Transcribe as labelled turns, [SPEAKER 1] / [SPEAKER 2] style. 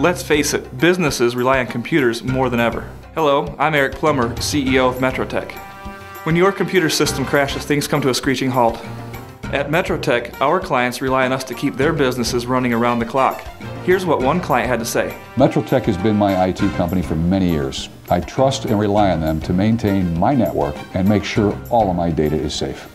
[SPEAKER 1] Let's face it, businesses rely on computers more than ever. Hello, I'm Eric Plummer, CEO of MetroTech. When your computer system crashes, things come to a screeching halt. At MetroTech, our clients rely on us to keep their businesses running around the clock. Here's what one client had to say.
[SPEAKER 2] MetroTech has been my IT company for many years. I trust and rely on them to maintain my network and make sure all of my data is safe.